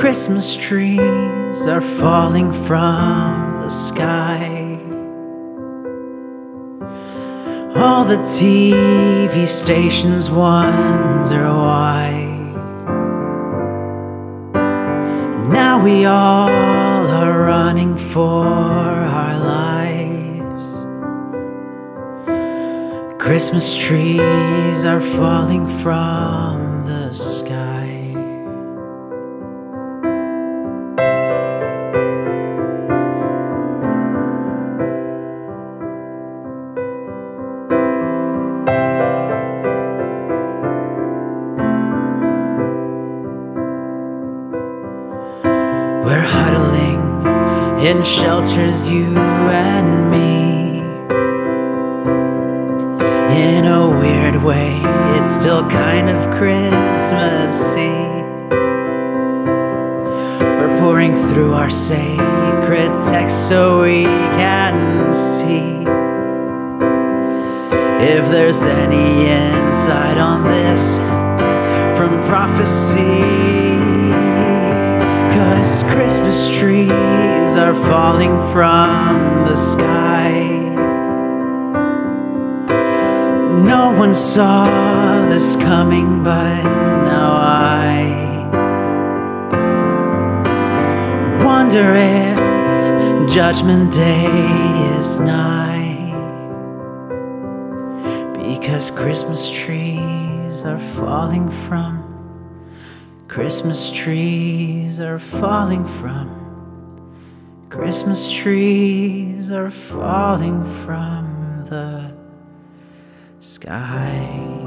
Christmas trees are falling from the sky. All the TV stations wonder why. Now we all are running for our lives. Christmas trees are falling from the sky. We're huddling in shelters, you and me. In a weird way, it's still kind of Christmassy. We're pouring through our sacred text so we can see if there's any insight on this from prophecy. Are falling from the sky. No one saw this coming, but now I wonder if Judgment Day is nigh. Because Christmas trees are falling from Christmas trees are falling from Christmas trees are falling from the sky.